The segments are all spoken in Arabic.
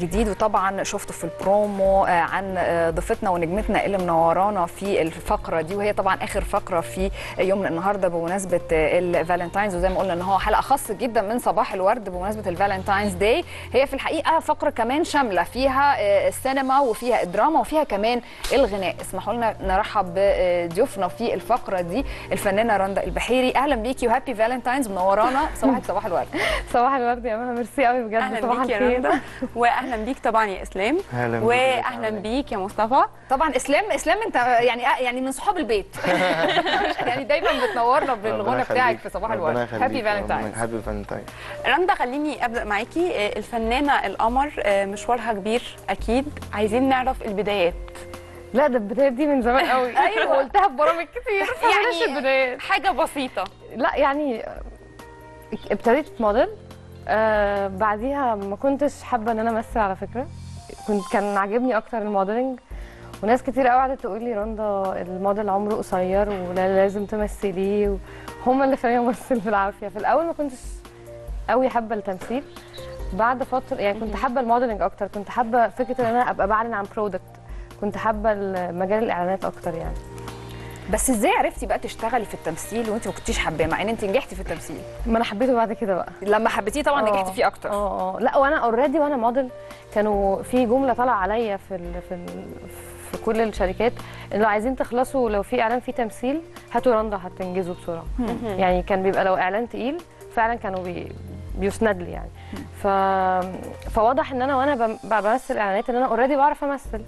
جديد وطبعا شفتوا في البرومو آه، عن آه، ضيفتنا ونجمتنا اللي منورانا في الفقرة دي وهي طبعا آخر فقرة في يوم النهارده بمناسبة آه، ال Valentine's وزي ما قلنا إن هو حلقة خاصة جدا من صباح الورد بمناسبة ال Valentine's Day هي في الحقيقة فقرة كمان شاملة فيها السينما وفيها الدراما وفيها كمان الغناء. اسمحوا لنا نرحب بضيوفنا في الفقرة دي الفنانة رندا البحيري. أهلا بيكي و happy Valentine's منورانا. صباحك صباح الورد. صباح الورد يا مها ميرسي قوي بجد. أهلا صباح الخير. رندا. واهلا بيك طبعا يا إسلام. أهلاً بيك. واهلا بيك يا مصطفى. طبعا إسلام إسلام أنت يعني يعني من صحاب البيت. يعني دايما بتنورنا بالغنى بتاعك في صباح الورد. happy Valentine's happy Valentine رندا خليني أبدأ معاكي. آه، الفنانة القمر آه، مشوارها كبير أكيد. عايزين نعرف البدايات. لا ده البدايات دي من زمان قوي. أيوه. قلتها في برامج كتير يعني البدايات. حاجة بسيطة. لا يعني ابتديت موديل. آه بعديها ما كنتش حابة إن أنا أمثل على فكرة. كنت كان عاجبني أكتر ال modeling. وناس كتير قوي قعدت تقول لي رندا الموديل عمره قصير ولا لازم تمثليه. هم اللي خلاني أمثل بالعافيه في الأول ما كنتش قوي حابة التمثيل. بعد فترة يعني كنت حابة ال modeling أكتر. كنت حابة فكرة إن أنا أبقى بعلن عن product كنت حابة مجال الإعلانات أكتر يعني. بس إزاي عرفتي بقى تشتغلي في التمثيل وانت ما كنتش حباه مع ان انت نجحتي في التمثيل؟ ما أنا حبيته بعد كده بقى. لما حبيتيه طبعا. نجحتي فيه أكتر. آه آه. لا وأنا already وأنا موديل كانوا في جملة طالعة عليا في ال في ال في كل الشركات ان لو عايزين تخلصوا لو في إعلان فيه تمثيل هاتوا رندا هتنجزوا بسرعة. يعني كان بيبقى لو إعلان تقيل فعلا كانوا بي بيسند لي يعني. ف... فواضح إن أنا وأنا بم- بمثل إعلانات إن أنا already بعرف أمثل.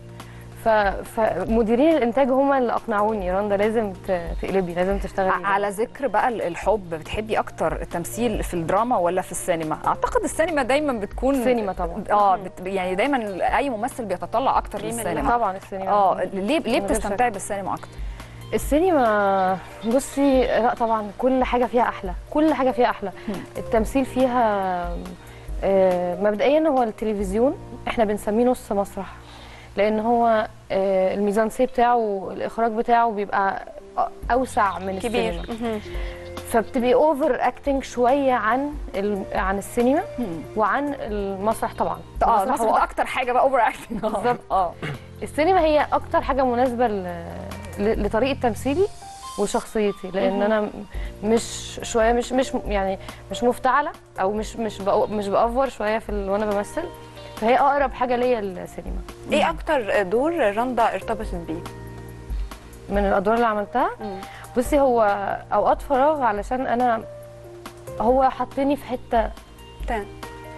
فمديرين الإنتاج هم اللي أقنعوني رندا لازم ت- تقلبي لازم تشتغلي على ذكر بقى ال- الحب بتحبي أكتر التمثيل في الدراما ولا في السينما؟ أعتقد السينما دايما بتكون السينما طبعا. آه بت... يعني دايما أي ممثل بيتطلع أكتر للسينما. طبعا السينما. آه ليه ليه بتستمتعي بالسينما أكتر؟ السينما بصي لا طبعا كل حاجة فيها أحلى كل حاجة فيها أحلى. التمثيل فيها آه، مبدئيا هو التلفزيون إحنا بنسميه نص مسرح. لأن هو آه، ال mise-en-scène بتاعه الإخراج بتاعه بيبقى أوسع من كبير. السينما. فبتبقي overacting شوية عن عن السينما وعن المسرح طبعا. آه المسرح هو ده أكتر حاجة بقى overacting بالظبط. آه. السينما هي أكتر حاجة مناسبة لطريقة تمثيلي وشخصيتي لأن أنا مش شوية مش مش يعني مش مفتعلة أو مش مش مش بأفور شوية في وأنا بمثل. فهي أقرب حاجة ليا السينما إيه أكتر دور رندا ارتبطت بيه؟ من الأدوار اللي عملتها؟ مم. بصي هو أوقات فراغ علشان أنا هو حطني في حتة تمام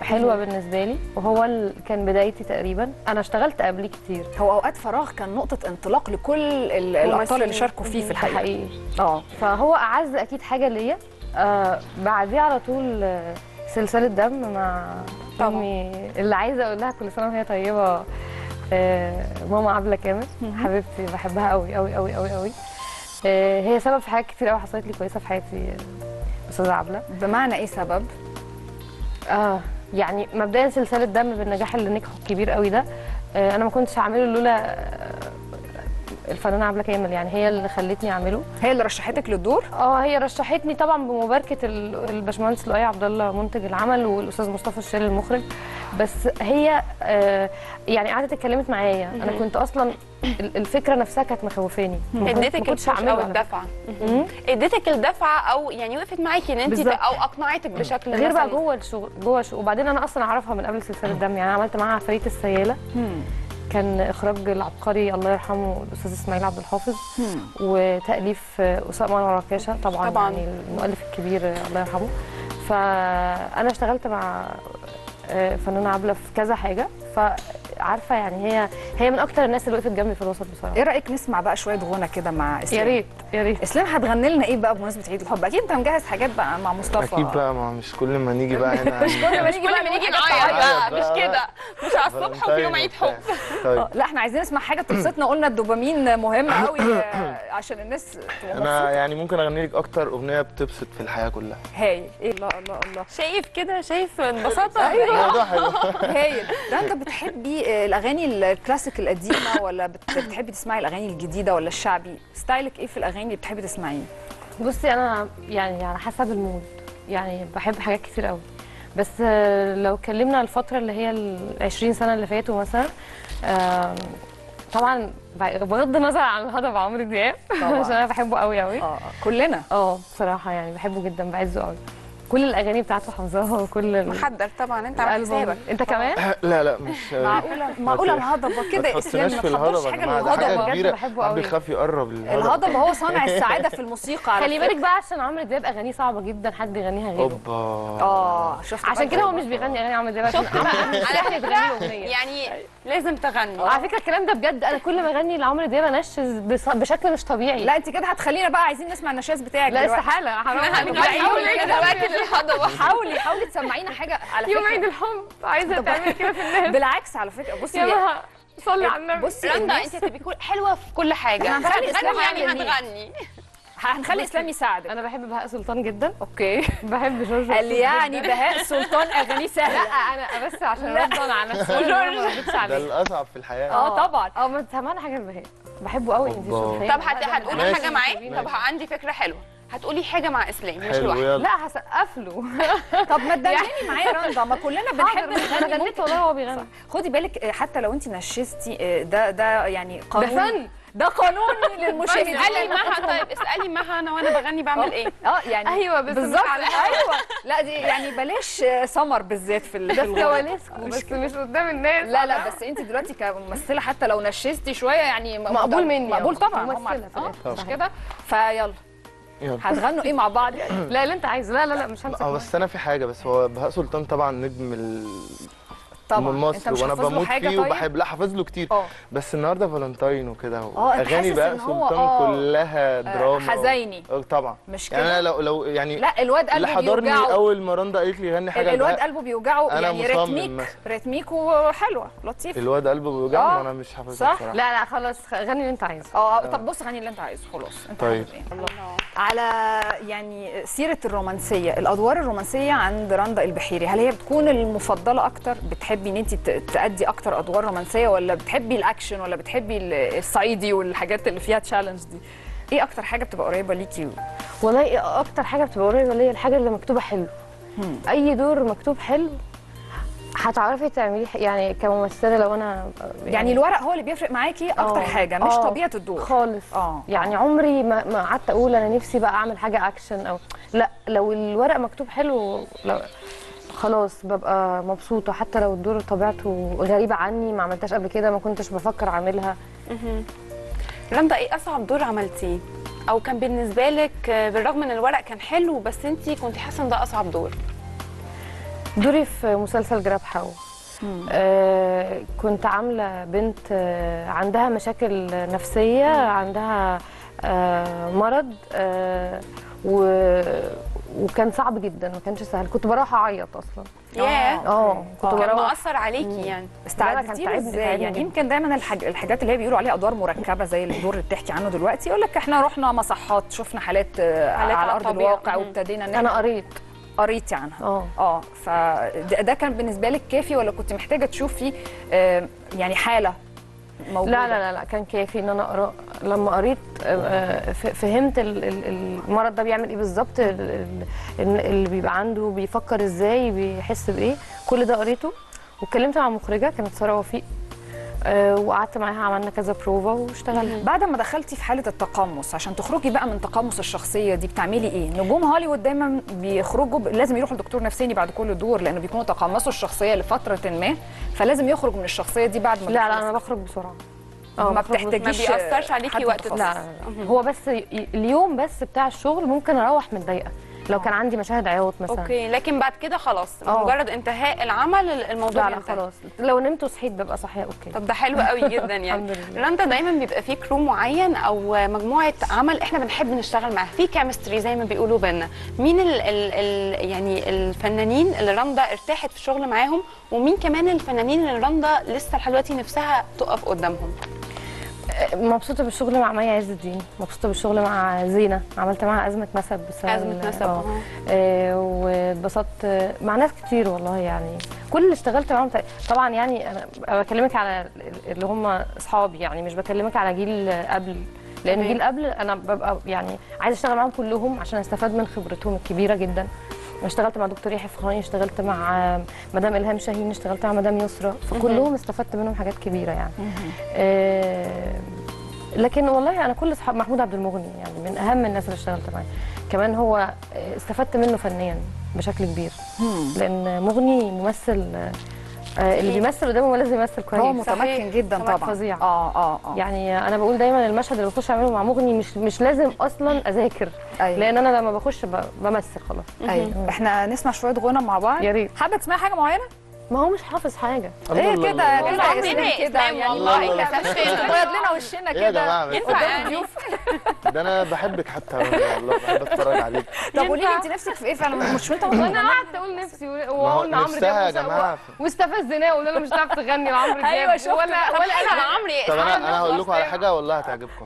حلوة بالنسبة لي وهو ال- كان بدايتي تقريبا. أنا اشتغلت قبليه كتير. هو أوقات فراغ كان نقطة انطلاق لكل ال- الأبطال اللي شاركوا فيه في الحقيقة. حقيقي. آه. فهو أعز أكيد حاجة ليا. آه بعديه على طول آه، سلسلة دم مع طبعاً. أمي اللي عايزة أقول لها كل سنة وهي طيبة آه ماما عبلة كامل. حبيبتي بحبها قوي قوي قوي قوي قوي آه هي سبب في حاجات كتير قوي حصلت لي كويسة في حياتي آه، أستاذة عبلة. بمعنى إيه سبب؟ آه يعني مبدئيا سلسلة دم بالنجاح اللي نجحه الكبير قوي ده أنا ما كنتش هعمله لولا الفنانة عبلة كامل يعني هي اللي خلتني أعمله. هي اللي رشحتك للدور؟ آه هي رشحتني طبعا بمباركة ال- الباشمهندس لؤي عبد الله منتج العمل والأستاذ مصطفى الشال المخرج. بس هي آه يعني قعدت اتكلمت معايا. أنا كنت أصلا ال- الفكرة نفسها كانت مخوفاني. اديتك كنتش البوش أو الدفعه. اديتك الدفعة أو يعني وقفت معاكي إن انت. أو أقنعتك بشكل غير بقى. جوه الشغل جوه الشغل. وبعدين أنا أصلا أعرفها من قبل سلسلة دم يعني عملت معاها عفاريت السيالة. كان إخراج العبقري الله يرحمه الأستاذ إسماعيل عبد الحافظ وتأليف أسامة انور عكاشه طبعا, طبعاً. يعني المؤلف الكبير الله يرحمه. فأنا اشتغلت مع آه، فنانة عبلة في كذا حاجة. فعارفه يعني هي هي من أكتر الناس اللي وقفت جنبي في الوسط بصراحة. إيه رأيك نسمع بقى شوية غنى كده مع إسلام؟ يا ريت يا ريت. إسلام هتغني لنا إيه بقى بمناسبة عيد الحب؟ أكيد أنت مجهز حاجات بقى مع مصطفى. أكيد بقى ما مش كل ما نيجي بقى هنا. مش كل ما نيجي بقى نيجي نعيط. بقى. مش كده. مش على الصبح وفي يوم عيد حب. طيب. لا إحنا عايزين نسمع حاجة تبسطنا. قلنا الدوبامين مهم قوي آه، عشان الناس تبقى أنا يعني ممكن أغني لك أكتر أغنية بتبسط في الحياة كلها. هايل. إيه الله الله الله. شايف كده شايف انبساطه الموضوع حلو. هايل. ده أنت بتحبي آه، الأغاني الكلاسيك القديمة ولا بت- بتحبي تسمعي الأغاني الجديدة ولا الشعبي؟ style ك إيه في الأغاني اللي بتحبي تسمعيه؟ بصي أنا يعني على حسب ال mood. يعني بحب حاجات كتير قوي بس آه، لو اتكلمنا على الفترة اللي هي ال 20 سنة اللي فاتوا مثلا آم، طبعا بغض النظر عن الهضبه عمرو دياب. عشان أنا بحبه قوي قوي آه كلنا. آه بصراحة يعني بحبه جدا بعزه قوي كل الأغاني بتاعته حافظاها وكل محضر طبعا أنت عامل. حسابك. أنت كمان؟ لا لا مش معقولة؟ معقولة الهضبة ما كده اسلام ما في تحضرش الهضبة حاجة للهضبة. بجد كبيرة. بحبه قوي. بيخاف يقرب الهضبة هو صانع السعادة في الموسيقى على خلي. بالك بقى عشان عمرو دياب أغانيه صعبة جدا حد يغنيها غيره. أوبا. آه شفت عشان بقى؟ كده هو مش بيغني أغاني عمرو دياب عشان على تغني له أغنية. يعني لازم تغني. على فكرة الكلام ده بجد أنا كل ما أغني لعمرو دياب أنشز بشكل مش طبيعي. لا أنت كده هتخلينا بقى عايزين نسمع النشاز بتاعك لا. استحالة. حرام دلوقتي. للهضبه حاولي حاولي تسمعينا حاجة على يوم عيد فكره الحب عايزة تعملي كده في الناس. بالعكس على فكرة. بصي يا صلي على النبي. بصي رندا انت تبقي كل- حلوة في كل حاجة. هنخلي هتغني إسلام يعني هتغني. هنخلي إسلام يساعدك. أنا بحب بهاء سلطان جدا. أوكي. بحب جورج قال يعني. بهاء سلطان أغانيه لا سهله أنا بس عشان ارد على نفسي. ردتش ده الأصعب في الحياة. آه طبعا. آه ما سمعنا حاجة لبهاء. بحبه قوي. انت. طب هت... هتقولي. حاجة معاه. طب عندي فكرة حلوة. هتقولي حاجة مع إسلام مش يلا. لا هسقف له طب ما تدلعني معايا رندا ما كلنا بنحب نغني. أنا غنيت والله هو بيغني. خدي بالك آه، حتى لو انت نشستي آه، ده ده يعني ده قانون. فن. ده قانون للمشاهدين. اسألي مها طيب اسألي مها أنا وأنا بغني بعمل إيه. آه يعني أيوه بالظبط. أيوه. لا دي يعني بلاش آه، سمر بالذات في ده الغنى. كواليسكم بس مش قدام الناس. لا لا بس انت دلوقتي كممثلة حتى لو نشستي شوية يعني مقبول مني. مقبول. طبعا. مش. كده؟ فيلا. يلا هتغنوا إيه مع بعض؟ يعني لا اللي أنت عايزه. لا لا لا مش همسك آه. بس أنا في حاجة بس هو بهاء سلطان طبعا نجم ال... طبعا. من أنت مصر مش وأنا حافظ له بموت فيه طيب؟ وبحب لا حافظ له كتير. آه. بس النهارده فالنتاين وكده آه، أنت أغاني هو سلطان آه كلها دراما حزيني. آه طبعا. مش يعني كده؟ أنا لو لو يعني لا الواد اللي قلبه حضرني بيوجعه. أول ما رندا قالت لي غني حاجة ال- الواد قلبه بيوجعه. أنا يعني رتميك مثلا. رتميكه حلوة لطيف الواد قلبه بيوجعني آه، وأنا مش حافظها صح؟ لا لا خلاص غني اللي أنت عايزه. آه طب بص غني اللي أنت عايزه خلاص. أنت طيب. على يعني سيرة الرومانسية الأدوار الرومانسية عند رندا البحيري هل هي بتكون المفضلة أكتر؟ بتحبي ان انت تأدي أكتر ادوار رومانسية ولا بتحبي الاكشن ولا بتحبي ال- الصعيدي والحاجات اللي فيها challenge دي؟ إيه أكتر حاجة بتبقى قريبة ليكي؟ والله إيه أكتر حاجة بتبقى قريبة ليا؟ الحاجة اللي مكتوبة حلو. أي دور مكتوب حلو هتعرفي تعمليه يعني كممثلة لو أنا يعني الورق هو اللي بيفرق معاكي أكتر آه، حاجة مش آه، طبيعة الدور. خالص. آه. يعني عمري ما ما قعدت أقول أنا نفسي بقى أعمل حاجة اكشن أو لا لو الورق مكتوب حلو لو خلاص ببقى مبسوطة حتى لو الدور طبيعته غريبة عني ما عملتهاش قبل كده ما كنتش بفكر أعملها. رندا إيه أصعب دور عملتيه؟ أو كان بالنسبة لك آه، بالرغم إن الورق كان حلو بس انت كنت حاسة إن ده أصعب دور؟ دوري في مسلسل جراب حو آه كنت عاملة بنت آه عندها مشاكل نفسية عندها آه مرض آه و وكان صعب جدا ما كانش سهل. كنت بروح أعيط أصلا. ياه. آه. كنت كان بروح. مأثر عليكي يعني. استعدتي له إزاي يعني. يمكن دايما الحاج... الحاجات اللي هي بيقولوا عليها أدوار مركبة زي الدور اللي بتحكي عنه دلوقتي يقول لك إحنا رحنا مصحات شفنا حالات, آه، حالات على أرض. الواقع. وابتدينا إن أنا قريت. قريتي عنها. آه. آه فده ده كان بالنسبة لك كافي ولا كنت محتاجة تشوفي آه، يعني حالة؟ موجودة. لا لا لا كان كافي إن أنا أقرأ. لما قريت آه، آه، فهمت ال- ال- المرض ده بيعمل إيه بالظبط ال- ال- ال- اللي بيبقى عنده بيفكر إزاي بيحس بإيه. كل ده قريته واتكلمت مع مخرجة كانت سارة وفيق. وقعدت معاها عملنا كذا بروفا واشتغلنا بعد ما دخلتي في حالة التقمص عشان تخرجي بقى من تقمص الشخصية دي بتعملي إيه نجوم هوليوود دايما بيخرجوا ب... لازم يروحوا لدكتور نفساني بعد كل دور لأنه بيكونوا تقمصوا الشخصية لفترة ما فلازم يخرج من الشخصية دي بعد ما لا لا. أنا بخرج بسرعة ما بسرعة. بتحتاجيش ما بيأثرش عليكي وقت. لا. هو بس اليوم بس بتاع الشغل ممكن أروح متضايقة لو كان عندي مشاهد عياط مثلا أوكي لكن بعد كده خلاص آه. مجرد انتهاء العمل الموضوع لا. خلاص لو نمت وصحيت ببقى صاحيه okay طب ده حلو قوي جدا يعني. رندا دايما بيبقى فيه crew معين أو مجموعة عمل إحنا بنحب نشتغل معاها في chemistry زي ما بيقولوا بينا مين ال ال ال يعني الفنانين اللي رندا ارتاحت في الشغل معاهم ومين كمان الفنانين اللي رندا لسه لحد دلوقتي نفسها تقف قدامهم مبسوطة بالشغل مع مي عز الدين. مبسوطة بالشغل مع زينة. عملت معاها أزمة نسب بسبب ال- نسب، آه. آه، واتبسطت مع ناس كتير والله يعني. كل اللي اشتغلت معاهم طبعا يعني أنا بكلمك على اللي هم اصحابي يعني مش بكلمك على جيل قبل. لأن. جيل قبل أنا ببقى يعني عايزة أشتغل معاهم كلهم عشان أستفاد من خبرتهم الكبيرة جدا. اشتغلت مع دكتور يحيى فخراني اشتغلت مع مدام إلهام شاهين اشتغلت مع مدام يسرا فكلهم استفدت منهم حاجات كبيرة يعني. آه، لكن والله أنا كل أصحاب محمود عبد المغني يعني من أهم الناس اللي اشتغلت معاه. كمان هو استفدت منه فنيا بشكل كبير. لأن مغني ممثل اللي بيمثل قدامه لازم يمثل كويس. هو متمكن جدا طبعاً. فظيع. آه آه آه. يعني أنا بقول دايما المشهد اللي بخش أعمله مع مغني مش مش لازم أصلا أذاكر. أيوة. لأن أنا لما بخش بمثل خلاص. أيوه. إحنا نسمع شوية غنى مع بعض. يا ريت. حابة تسمعي حاجة معينة؟ ما هو مش حافظ حاجة. إيه كده اسلام ما كده يعني. والله، الله إلا سفينة. بيض لنا وشنا إيه يا كده. جماعة؟ قدام يعني؟ الضيوف ده أنا بحبك حتى. والله بحب أتفرج عليك. طب قولي لي؟ أنت نفسك في إيه؟ فعلا مش وأنت مغنيه قعدت أقول نفسي وقلنا عمرو نفسها يا دياب جماعة. واستفزناه قلنا له مش هتعرف تغني دياب أيوة، شفت. ولا. ولا أنا أنا عمري طب أنا أنا هقول لكم على. حاجة والله هتعجبكم.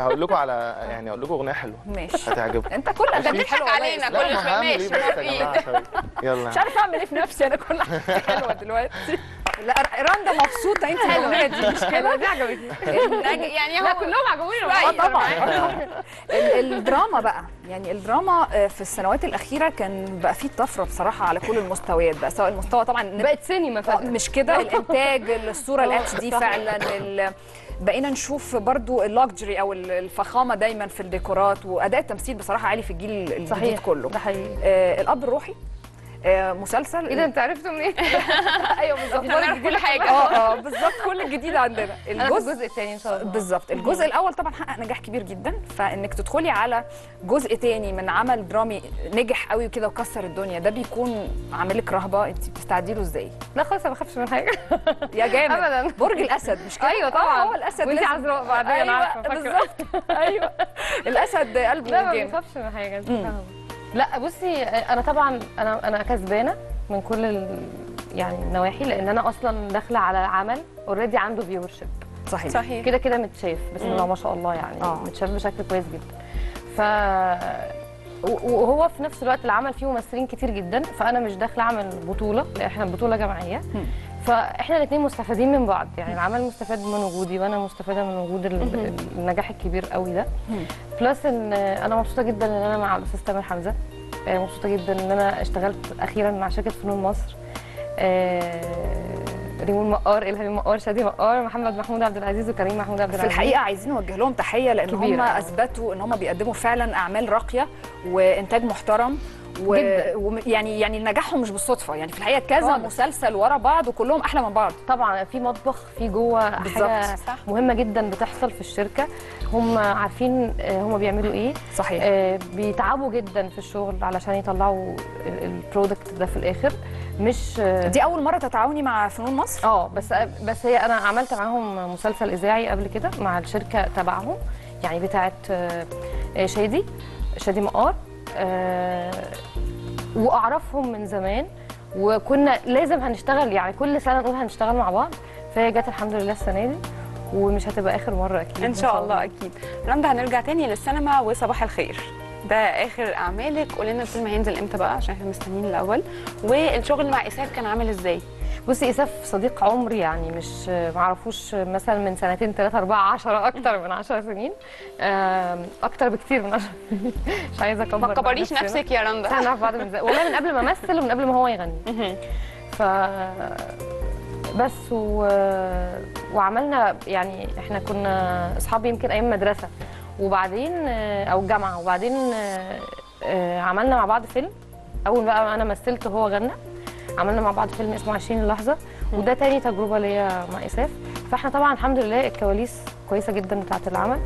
هقول لكم على يعني هقول لكم أغنية حلوة. ماشي. هتعجبكم. أنت كل اغانيك بتضحك يا علينا. كل ماشي، يا جماعة؟ طيب يلا. مش عارفة أعمل إيه في نفسي أنا كل حاجة حلوة دلوقتي. لا رندا مبسوطة انت الاغنيه دي مش كده دي عجبتني يعني هو كلهم عجبوني. آه. طبعا. ال- الدراما بقى. يعني الدراما آه، في السنوات الأخيرة كان بقى فيه طفرة بصراحة على كل المستويات بقى. سواء المستوى طبعا بقت سينما آه، مش كده. الإنتاج الصورة الاتش دي. فعلا بقينا نشوف برضو ال luxury أو ال- الفخامة دايما في الديكورات وأداء التمثيل بصراحة عالي في الجيل الجديد صحيح. كله. ده حقيقي. آه الأب الروحي. آه مسلسل إيه ده انت عرفته منين؟ أيوه بالظبط. كل حاجة. آه آه بالظبط. كل الجديد عندنا. الجزء الجزء الثاني إن شاء الله. بالظبط. الجزء الأول طبعا حقق نجاح كبير جدا. فإنك تدخلي على جزء تاني من عمل درامي نجح قوي وكده وكسر الدنيا ده بيكون عامل لك رهبة. انت بتستعدي له إزاي؟ لا خلاص أنا ما بخافش من حاجة. يا جامد. أبداً. برج الأسد مش كده؟ أيوه طبعا. آه، هو الأسد وانت عذراء بعدين أيوه. بالظبط. أيوه. الأسد قلبه لا ما جامد. بخافش من حاجة. لا بصي أنا طبعا أنا أنا كسبانة من كل ال... يعني النواحي لأن أنا أصلا داخلة على عمل already عنده viewership صحيح. صحيح. كده كده متشاف بسم الله ما شاء الله يعني. آه. متشاف بشكل كويس جدا. ف وهو في نفس الوقت العمل فيه ممثلين كتير جدا فأنا مش داخلة أعمل بطولة إحنا بطولة جماعية. فاحنا الاثنين مستفادين من بعض. يعني العمل مستفاد من وجودي وأنا مستفادة من وجود ال- النجاح الكبير قوي ده. بلس ان أنا مبسوطة جدا ان أنا مع الاستاذ تامر حمزة. آه، مبسوطة جدا ان أنا اشتغلت أخيرا مع شركة فنون مصر. آه، ريمون مقار إلهام مقار شادي مقار محمد محمود عبد العزيز وكريم محمود عبد في العزيز. الحقيقة عايزين نوجه لهم تحية لأن هم. أثبتوا إن هم بيقدموا فعلا أعمال راقية وإنتاج محترم. و... و... يعني يعني نجاحهم مش بالصدفة. يعني في الحقيقة كذا خالص. مسلسل ورا بعض وكلهم أحلى من بعض. طبعا في مطبخ في جوة حاجة. صح. مهمة جدا بتحصل في الشركة. هم عارفين آه، هم بيعملوا إيه. صحيح. آه، بيتعبوا جدا في الشغل علشان يطلعوا ال- البرودكت ده في الآخر. مش آه، دي أول مرة تتعاوني مع فنون مصر؟ آه بس بس هي أنا عملت معاهم مسلسل إذاعي قبل كده مع الشركة تبعهم يعني بتاعه آه، آه، شادي شادي مقار. آه، وأعرفهم من زمان وكنا لازم هنشتغل يعني كل سنة نقول هنشتغل مع بعض فهي جت الحمد لله السنة دي ومش هتبقى آخر مرة أكيد إن شاء الله أكيد. رندا هنرجع تاني للسينما وصباح الخير. ده آخر أعمالك. قولي لنا الفيلم هينزل إمتى بقى؟ عشان إحنا مستنيين الأول. والشغل مع اساف كان عامل إزاي؟ بصي اساف صديق عمري يعني مش معرفوش مثلا من سنتين ثلاثة أربعة عشرة أكتر من عشر سنين. آم، أكتر بكتير من عشر سنين. مش عايزة أكبر ما تكبريش. نفسك يا رندا. إحنا نعرف بعض والله من قبل ما أمثل ومن قبل ما هو يغني. ف بس و... وعملنا يعني إحنا كنا أصحاب يمكن أيام مدرسة. وبعدين أو الجامعة وبعدين آه، عملنا مع بعض فيلم. أول بقى أنا مثلت وهو غنى. عملنا مع بعض فيلم اسمه 20 اللحظه وده تاني تجربة ليا مع إساف. فإحنا طبعا الحمد لله الكواليس كويسة جدا بتاعة العمل.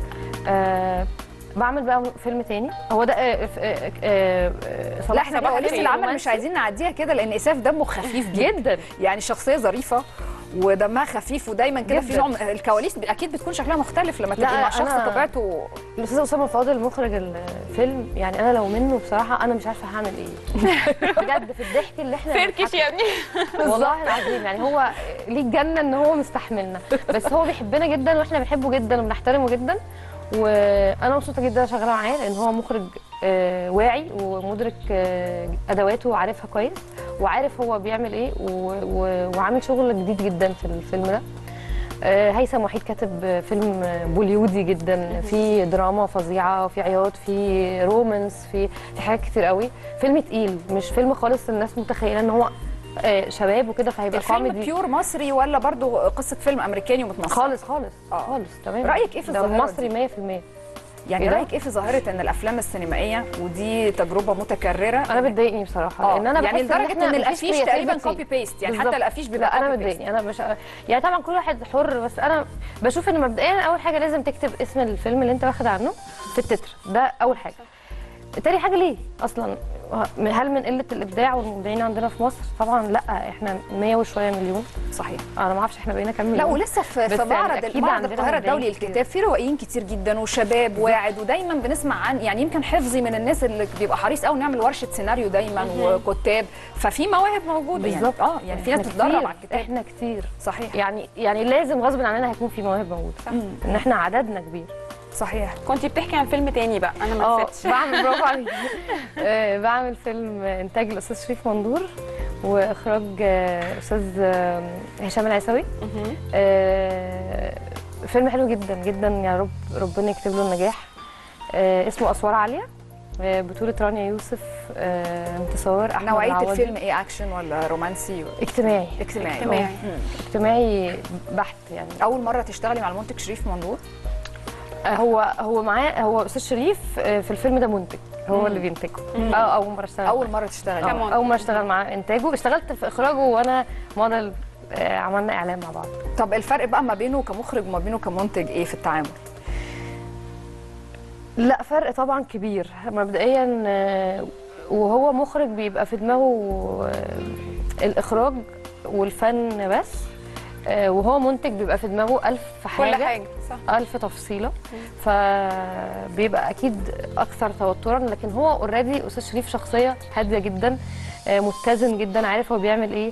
آه بعمل بقى فيلم تاني. هو ده آه آه آه آه لا إحنا كواليس العمل مش. عايزين نعديها كده لأن إساف دمه خفيف جدا. يعني شخصية ظريفة. ودمها خفيف ودايما كده في. نوع الكواليس أكيد بتكون شكلها مختلف لما تبقي مع شخص طبيعته. الاستاذ أسامة فاضل مخرج الفيلم يعني أنا لو منه بصراحة أنا مش عارفة هعمل إيه. بجد في الضحك اللي إحنا فركش يا ابني. والله العظيم يعني هو ليه الجنة إن هو مستحملنا. بس هو بيحبنا جدا وإحنا بنحبه جدا وبنحترمه جدا. وأنا مبسوطة جدا شغاله معاه لأن هو مخرج واعي ومدرك آه، أدواته وعارفها كويس وعارف هو بيعمل إيه وعامل شغل جديد جدا في الفيلم ده. آه، هيثم وحيد كاتب فيلم بوليودي جدا. في دراما فظيعة في عياط في رومانس في في حاجات كتير قوي. فيلم تقيل مش فيلم خالص الناس متخيلة إن هو آه، شباب وكده فهيبقى كوميدي. pure مصري ولا برضو قصة فيلم أمريكاني ومتمثل؟ خالص خالص آه. خالص تمام. رأيك إيه في ده الظاهرة مصري 100% يعني إيه؟ رأيك إيه في ظاهرة إن الأفلام السينمائية ودي تجربة متكررة أنا بتضايقني بصراحة آه لأن أنا يعني بحس إن لدرجة إن مفيش الأفيش تقريبا. copy paste يعني حتى بالظبط. الأفيش بيبقى لا أنا. بتضايقني أنا مش يعني طبعا كل واحد حر بس أنا بشوف إن مبدئيا أول حاجة لازم تكتب اسم الفيلم اللي أنت واخد عنه في التتر ده أول حاجة تاني حاجة ليه أصلا هل من قلة الإبداع والمبدعين عندنا في مصر؟ طبعا لأ إحنا 100 وشوية مليون. صحيح. أنا ما أعرفش إحنا بقينا كام لأ مليون. ولسه في, في يعني معرض معرض عندنا القاهرة الدولي. للكتاب في روائيين كتير جدا وشباب واعد ودايما بنسمع عن يعني يمكن حفظي من الناس اللي بيبقى حريص قوي نعمل ورشة سيناريو دايما وكتاب ففي مواهب موجودة بالظبط. يعني آه يعني في ناس بتتدرب. على الكتاب. إحنا كتير. صحيح. يعني يعني لازم غصب عننا هيكون في مواهب موجودة. إن إحنا عددنا كبير. صحيح. كنت بتحكي عن فيلم تاني بقى أنا ما آه نسيتش بعمل برافو عليك آه، بعمل فيلم إنتاج الأستاذ شريف مندور وإخراج آه، أستاذ آه، هشام. آه، فيلم حلو جدا جدا يا رب ربنا يكتب له النجاح. آه، اسمه أسوار عالية. آه، بطولة رانيا يوسف. آه، انتصار أحمد نوعية العوضي. الفيلم إيه اكشن ولا رومانسي؟ اجتماعي. اجتماعي. اجتماعي. اجتماعي بحت يعني. أول مرة تشتغلي مع المنتج شريف مندور آه، هو هو معاه هو أستاذ شريف آه، في الفيلم ده منتج هو اللي بينتجه. آه أول مرة أشتغل أول. مرة تشتغلي كمان. آه، أول مرة أشتغل مع إنتاجه اشتغلت في إخراجه وأنا موديل آه، عملنا إعلان مع بعض. طب الفرق بقى ما بينه كمخرج وما بينه كمنتج إيه في التعامل؟ لا فرق طبعا كبير. مبدئيا وهو مخرج بيبقى في دماغه الإخراج والفن بس. وهو منتج بيبقى في دماغه ألف حاجة كل حاجة. صح. ألف تفصيلة. فبيبقى أكيد أكثر توترا لكن هو already أستاذ شريف شخصية هادية جدا آه، متزن جدا عارف هو بيعمل إيه.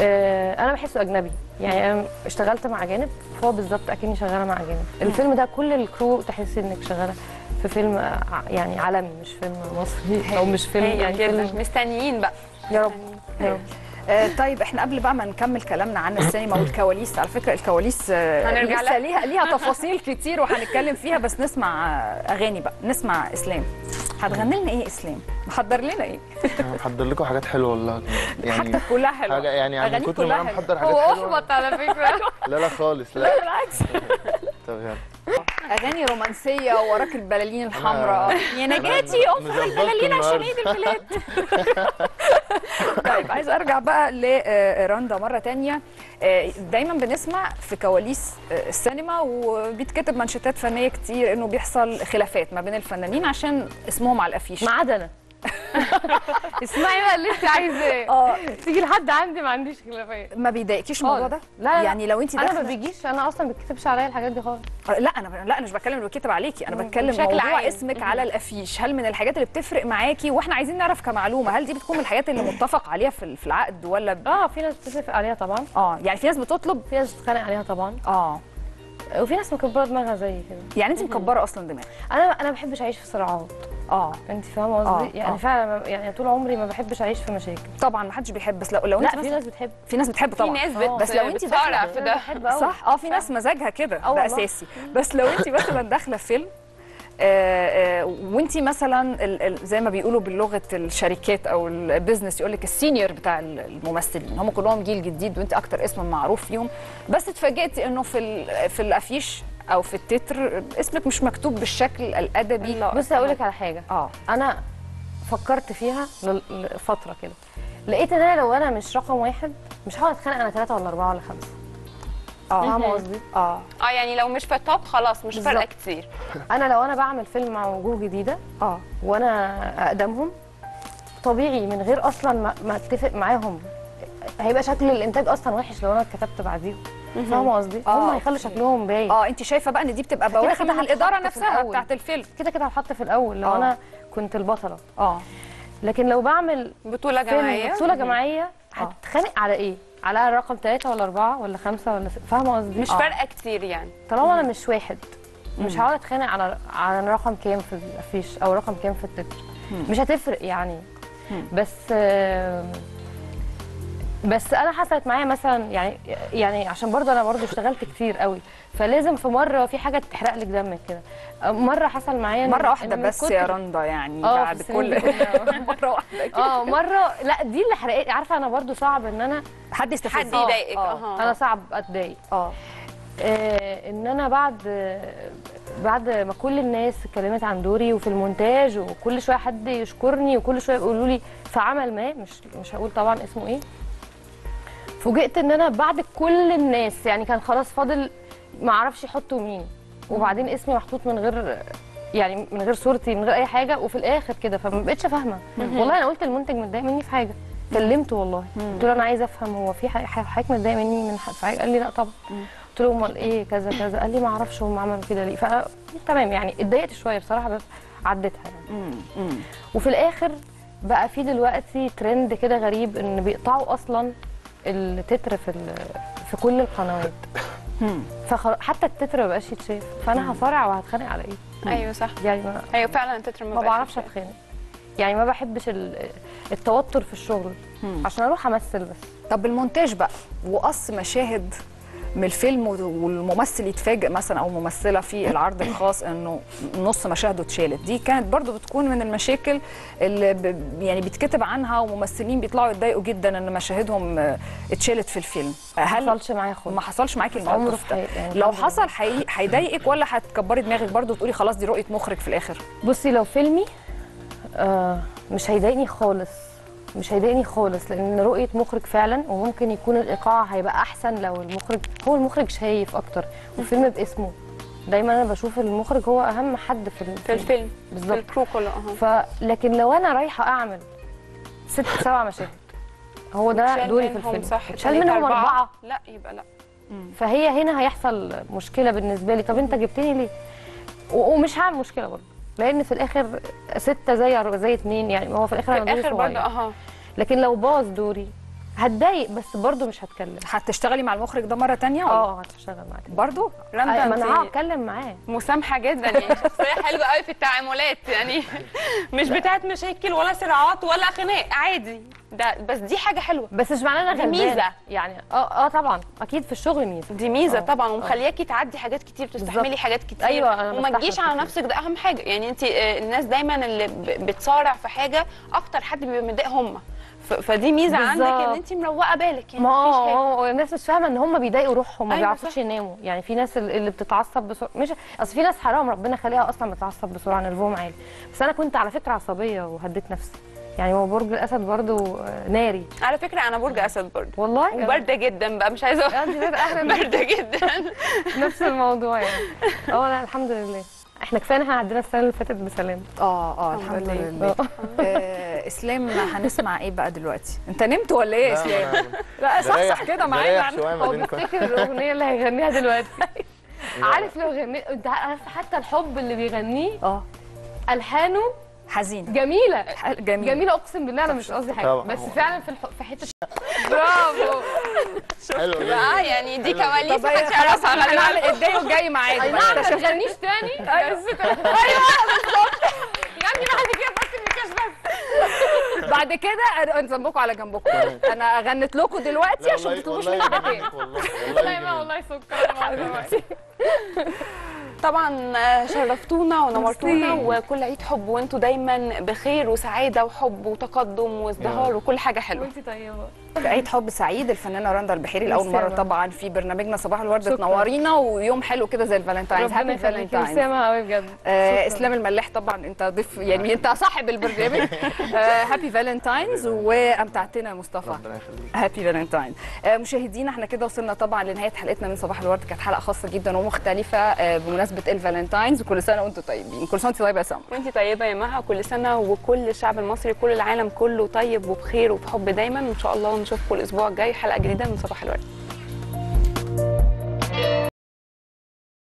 آه، أنا بحسه أجنبي. يعني أنا اشتغلت مع أجانب فهو بالظبط أكني شغالة مع أجانب الفيلم ده كل ال crew تحس إنك شغالة في فيلم آه، يعني عالمي مش فيلم مصري أو مش فيلم يعني فيلم مستنيين بقى. يا رب يا رب. آه طيب إحنا قبل بقى ما نكمل كلامنا عن السينما والكواليس على فكرة الكواليس آه هنرجع لسه لها. ليها ليها تفاصيل كتير وهنتكلم فيها بس نسمع أغاني بقى نسمع إسلام. هتغني لنا إيه إسلام؟ محضر لنا إيه؟ أنا محضر لكم حاجات حلوة والله. يعني حاجتك كلها حلوة. حاجة يعني ما كلها أنا. محضر حاجات حلوة. أحبط على فكرة. لا لا خالص لا. بالعكس. طب يلا. أغاني رومانسية وراك البلالين الحمراء. يا نجاتي قوم مظبطكم البلالين عشان. عيد الميلاد طيب عايز أرجع بقى لرندا مرة تانية. آه، دايما بنسمع في كواليس آه، السينما وبيتكتب منشطات فنية كتير إنه بيحصل خلافات ما بين الفنانين عشان اسمهم على الأفيش. ما عدا اسمعي بقى اللي أنت عايزاه. آه. تيجي لحد عندي ما عنديش خلافات. ما بيضايقكيش الموضوع ده. لا، لا. يعني لو انت أنا ما بيجيش. أنا أصلا ما بيتكتبش عليا الحاجات دي خالص. لا أنا لا أنا مش بتكلم اللي بيتكتب عليكي. أنا. بتكلم بشكل موضوع عام. اسمك على الافيش هل من الحاجات اللي بتفرق معاكي؟ وإحنا عايزين نعرف كمعلومة هل دي بتكون من الحاجات اللي متفق عليها في في العقد ولا ب... آه في ناس بتتفق عليها طبعا. آه يعني في ناس بتطلب؟ في ناس بتتخانق عليها طبعا. آه. وفي ناس مكبرة دماغها زي كده. يعني أنت مكبرة أصلا دماغك أنا أنا ما بحبش أعيش في صراعات. آه انت فاهمة آه، قصدي؟ يعني آه. فعلا يعني طول عمري ما بحبش اعيش في مشاكل. طبعا ما حدش بيحب بس لو لو لا انت في مثلا ناس بتحب. في ناس بتحب في طبعا ناس آه. بت... بس لو انت داخلة- في ده. صح. آه في ناس مزاجها كده ده. أساسي. بس لو انت مثلا داخلة فيلم آه، آه، وانت مثلا زي ما بيقولوا بلغة الشركات أو ال business يقول لك ال senior بتاع ال- الممثلين هم كلهم جيل جديد وانت أكتر اسم معروف فيهم. بس اتفاجئتي إنه في في الأفيش أو في التتر اسمك مش مكتوب بالشكل الأدبي. بصي هقول لك على حاجة. آه. أنا فكرت فيها لفترة كده. لقيت إن أنا لو أنا مش رقم واحد مش هقعد أتخانق أنا ثلاثة ولا أربعة ولا خمسة. آه. فاهمه قصدي؟ آه. آه يعني لو مش في التوب خلاص مش. فارقه كتير. أنا لو أنا بعمل فيلم مع وجوه جديدة آه. وأنا أقدمهم طبيعي من غير أصلا ما, ما أتفق معاهم. هيبقى شكل الإنتاج أصلا وحش لو أنا كتبت بعديهم. فاهمة قصدي؟ آه، هم هيخلوا شكلهم باين. آه انت شايفة بقى إن دي بتبقى كده من الإدارة نفسها. بتاعت الفيلم. كده كده هتحط في الأول لو آه. أنا كنت البطلة. آه. لكن لو بعمل بطولة جماعية؟ بطولة جماعية هتتخانق على إيه؟ على رقم ثلاثة ولا أربعة ولا خمسة ولا ست فاهمة قصدي؟ مش آه. فارقة كتير يعني. طالما أنا مش واحد مش هقعد أتخانق على على رقم كام في الأفيش أو رقم كام في التتر. مش هتفرق يعني. بس آم، بس أنا حصلت معايا مثلا يعني يعني عشان برضه أنا برضه اشتغلت كتير قوي. فلازم في مرة في حاجة تحرق لك دمك كده. مرة حصل معايا مرة واحدة بس يا رندا يعني آه، بعد كل. مرة واحدة كده. آه مرة لا دي اللي حرقت عارفة أنا برضه صعب إن أنا حد يستفز حد يضايقك. آه أنا صعب أتضايق. آه. آه إن أنا بعد آه، بعد ما كل الناس اتكلمت عن دوري وفي المونتاج وكل شوية حد يشكرني وكل شوية يقولوا لي في عمل ما مش مش هقول طبعا اسمه إيه. فوجئت إن أنا بعد كل الناس يعني كان خلاص فاضل ما أعرفش يحطوا مين. وبعدين اسمي محطوط من غير يعني من غير صورتي من غير أي حاجة وفي الآخر كده فما بقتش فاهمة. والله أنا قلت المنتج متضايق مني في حاجة. كلمته والله. قلت له أنا عايزة أفهم هو في حضرتك متضايق مني؟ من حاجة قال لي لا طبعا. قلت له أمال إيه؟ كذا كذا. قال لي ما أعرفش هم عملوا كده ليه. ف تمام يعني اتضايقت شوية بصراحة بس عديتها يعني. وفي الآخر بقى في دلوقتي ترند كده غريب إن بيقطعوا أصلا التتر في ال- في كل القنوات. فحتى التتر ما بقاش يتشاف. فأنا هصارع وهتخانق على إيه؟ أيوه صح. يعني ما, أيوه فعلا التتر ما بقاش بعرفش. أتخانق. يعني ما بحبش ال- التوتر في الشغل. عشان أروح أمثل بس. طب المونتاج بقى وقص مشاهد من الفيلم والممثل يتفاجئ مثلا أو ممثلة في العرض الخاص إنه نص مشاهده اتشالت. دي كانت برضو بتكون من المشاكل اللي يعني بيتكتب عنها وممثلين بيطلعوا يتضايقوا جدا إن مشاهدهم اتشالت في الفيلم. ما هل حصلش معايا خالص. ما حصلش معاكي الموقف ده؟ يعني لو. حصل حي- هيضايقك ولا هتكبري دماغك برضو وتقولي خلاص دي رؤية مخرج في الآخر؟ بصي لو فيلمي آه مش هيضايقني خالص. مش هيضايقني خالص لأن رؤية مخرج فعلا وممكن يكون الإيقاع هيبقى أحسن لو المخرج هو المخرج شايف أكتر والفيلم باسمه. دايما أنا بشوف المخرج هو أهم حد في في الفيلم الفيلم في بالظبط. الكرو كله أها. ف لكن لو أنا رايحة أعمل ست سبع مشاهد هو ده دوري في منهم الفيلم. صح شال تخليك منهم أربعة لا يبقى لا. فهي هنا هيحصل مشكلة بالنسبة لي. طب أنت جبتني ليه؟ ومش هعمل مشكلة برضه. لأن في الآخر ستة زي زي اتنين يعني هو في الآخر في الآخر. برضه أها لكن لو باظ دوري هتضايق بس برضه مش هتكلم. هتشتغلي مع المخرج ده مرة تانية ولا؟ آه هتشتغل معاك برضو؟ ما أنا أتكلم معاه. مسامحة جدا يعني. شخصية حلوة قوي في التعاملات يعني. مش بتاعت مشاكل ولا صراعات ولا خناق عادي. ده بس دي حاجة حلوة. بس مش معناه أنا. ميزة. يعني آه آه طبعا. أكيد في الشغل ميزة. دي ميزة آه، طبعا آه. ومخلياكي تعدي حاجات كتير تستحملي. حاجات كتير. أيوة، وما تجيش على. نفسك ده اهم حاجة. يعني انت آه، الناس دايما اللي بتصارع في حاجة أكتر حد بيبقى متضايق هم. فدي ميزة عندك إن. انت مروقة بالك يعني ما الناس مش فاهمة إن هم بيضايقوا روحهم ما أيوة بيعرفوش. يناموا. يعني في ناس ال- اللي بتتعصب بسرعة مش أصل في ناس حرام ربنا خليها أصلا بتتعصب بسرعة نرفهم عالي. بس أنا كنت على فكرة عصبية وهديت نفسي. يعني هو برج الأسد برضو آه، ناري. على فكرة أنا برج أسد برضه. والله؟ وباردة جدا بقى مش عايزة إحنا باردة جدا. نفس الموضوع يعني. آه لا الحمد لله. إحنا إحنا عدينا السنة اللي فاتت بسلام. آه آه الحمد الحمد لله. لله. آه، إسلام هنسمع إيه بقى دلوقتي؟ أنت نمت ولا إيه يا لا، إسلام؟ لا صح بريح- صح كده شوية ما هو بيفتكر الأغنية اللي هيغنيها دلوقتي. عارف لو غني أنت عارف حتى الحب اللي بيغنيه آه. ألحانه حزين جميلة. جميل جميلة أقسم بالله أنا مش قصدي حاجة. طبعا. بس فعلا في الح... في حتة. برافو. حلو جدا. يعني دي. كواليس يعرفها هنعمل غير الجاي والجاي معاك أي. نعم ما اكتشفت- تغنيش تاني. أيوه. أيوه بالظبط. غني بعد كده بس المكياج بس. بعد كده ذنبكم على جنبكم. أنا غنت لكم دلوقتي لا عشان ما تطلبوش مني. حاجة والله. ما. والله سكر ما. طبعا آه، شرفتونا ونورتونا. وكل عيد حب وانتوا دايما بخير وسعادة وحب وتقدم وازدهار وكل حاجة حلوة. وانتي طيبة. عيد حب سعيد الفنانة رندا البحيري لأول مرة. طبعا في برنامجنا صباح الورد. تنورينا ويوم حلو كده زي ال Valentine's. happy Valentine's وسامة قوي بجد. آه. إسلام الملاح طبعا أنت ضيف يعني أنت صاحب البرنامج. آه happy Valentine's وأمتعتنا يا مصطفى. ربنا يخليك. happy Valentine آه مشاهدينا إحنا كده وصلنا طبعا لنهاية حلقتنا من صباح الورد. كانت حلقة خاصة جدا ومختلفة آه بمناسبة ال Valentine's. وكل سنة وأنتم طيبين. كل سنة وأنت طيبة يا سما وانتي طيبة يا مها. كل سنة وكل الشعب المصري كل العالم كله طيب وبخير وبحب دايما. وان شاء الله نشوفكم الأسبوع الجاي حلقة جديدة من صباح الورد.